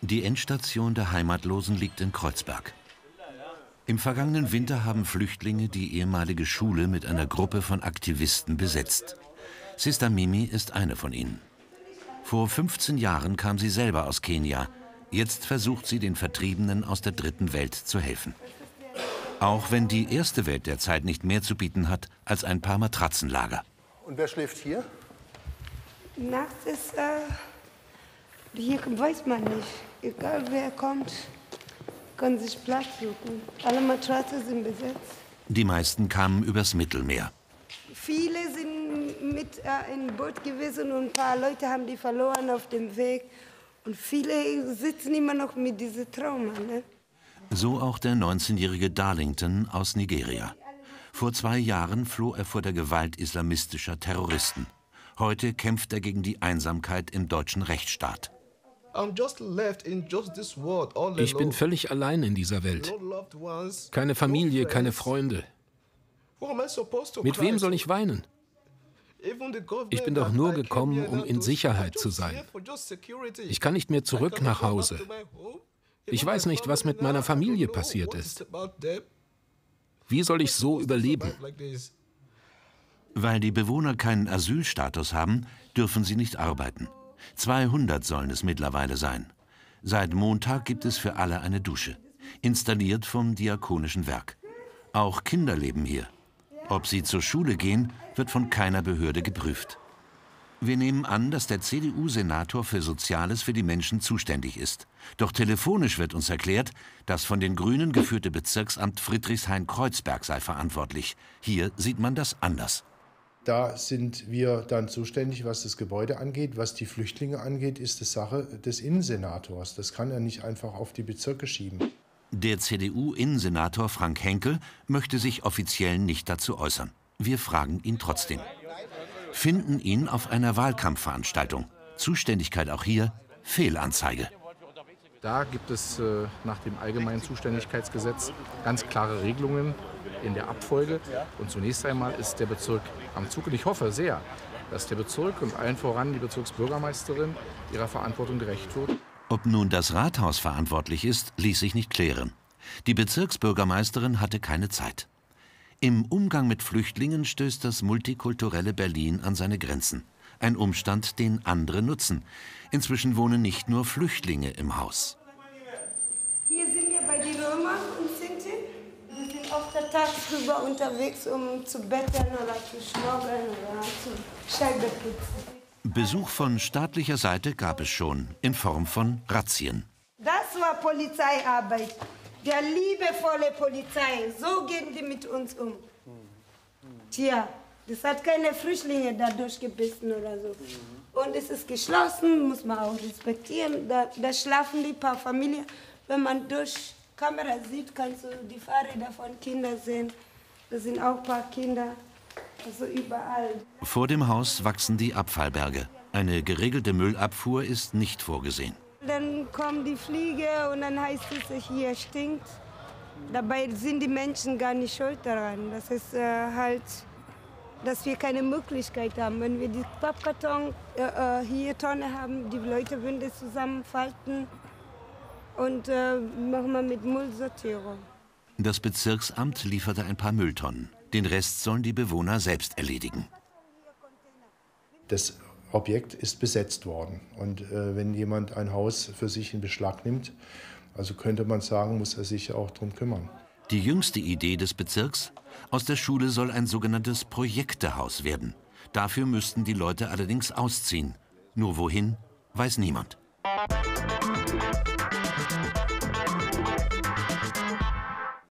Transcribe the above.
Die Endstation der Heimatlosen liegt in Kreuzberg. Im vergangenen Winter haben Flüchtlinge die ehemalige Schule mit einer Gruppe von Aktivisten besetzt. Sister Mimi ist eine von ihnen. Vor 15 Jahren kam sie selber aus Kenia. Jetzt versucht sie den Vertriebenen aus der dritten Welt zu helfen. Auch wenn die erste Welt derzeit nicht mehr zu bieten hat als ein paar Matratzenlager. Und wer schläft hier? Nachts ist, äh, hier weiß man nicht. Egal wer kommt, kann sich Platz suchen. Alle Matratzen sind besetzt. Die meisten kamen übers Mittelmeer. Viele sind mit äh, im Boot gewesen und ein paar Leute haben die verloren auf dem Weg. Und viele sitzen immer noch mit diesem Trauma. Ne? So auch der 19-jährige Darlington aus Nigeria. Vor zwei Jahren floh er vor der Gewalt islamistischer Terroristen. Heute kämpft er gegen die Einsamkeit im deutschen Rechtsstaat. Ich bin völlig allein in dieser Welt. Keine Familie, keine Freunde. Mit wem soll ich weinen? Ich bin doch nur gekommen, um in Sicherheit zu sein. Ich kann nicht mehr zurück nach Hause. Ich weiß nicht, was mit meiner Familie passiert ist. Wie soll ich so überleben? Weil die Bewohner keinen Asylstatus haben, dürfen sie nicht arbeiten. 200 sollen es mittlerweile sein. Seit Montag gibt es für alle eine Dusche, installiert vom Diakonischen Werk. Auch Kinder leben hier. Ob sie zur Schule gehen, wird von keiner Behörde geprüft. Wir nehmen an, dass der CDU-Senator für Soziales für die Menschen zuständig ist. Doch telefonisch wird uns erklärt, das von den Grünen geführte Bezirksamt Friedrichshain-Kreuzberg sei verantwortlich. Hier sieht man das anders. Da sind wir dann zuständig, was das Gebäude angeht. Was die Flüchtlinge angeht, ist es Sache des Innensenators. Das kann er nicht einfach auf die Bezirke schieben. Der CDU-Innensenator Frank Henkel möchte sich offiziell nicht dazu äußern. Wir fragen ihn trotzdem. Finden ihn auf einer Wahlkampfveranstaltung. Zuständigkeit auch hier Fehlanzeige. Da gibt es äh, nach dem Allgemeinen Zuständigkeitsgesetz ganz klare Regelungen in der Abfolge. Und zunächst einmal ist der Bezirk am Zug. Und ich hoffe sehr, dass der Bezirk und allen voran die Bezirksbürgermeisterin ihrer Verantwortung gerecht wird. Ob nun das Rathaus verantwortlich ist, ließ sich nicht klären. Die Bezirksbürgermeisterin hatte keine Zeit. Im Umgang mit Flüchtlingen stößt das multikulturelle Berlin an seine Grenzen. Ein Umstand, den andere nutzen. Inzwischen wohnen nicht nur Flüchtlinge im Haus. Hier sind wir bei den Roma und Sinti. Wir sind oft der Tag drüber unterwegs, um zu betteln oder zu schnorgeln oder zu Scheibe putzen. Besuch von staatlicher Seite gab es schon, in Form von Razzien. Das war Polizeiarbeit. Der liebevolle Polizei. So gehen die mit uns um. Tja, das hat keine Flüchtlinge da durchgebissen oder so. Und es ist geschlossen, muss man auch respektieren. Da, da schlafen die paar Familien. Wenn man durch Kamera sieht, kannst du die Fahrräder von Kindern sehen. Da sind auch ein paar Kinder. Also überall. Vor dem Haus wachsen die Abfallberge. Eine geregelte Müllabfuhr ist nicht vorgesehen. Dann kommen die Fliege und dann heißt es, hier stinkt. Dabei sind die Menschen gar nicht schuld daran. Das ist äh, halt, dass wir keine Möglichkeit haben. Wenn wir die Pappkarton äh, hier Tonne haben, die Leute würden das zusammenfalten und äh, machen wir mit Müllsortierung. Das Bezirksamt lieferte ein paar Mülltonnen. Den Rest sollen die Bewohner selbst erledigen. Das Objekt ist besetzt worden. Und äh, wenn jemand ein Haus für sich in Beschlag nimmt, also könnte man sagen, muss er sich auch darum kümmern. Die jüngste Idee des Bezirks? Aus der Schule soll ein sogenanntes Projektehaus werden. Dafür müssten die Leute allerdings ausziehen. Nur wohin, weiß niemand.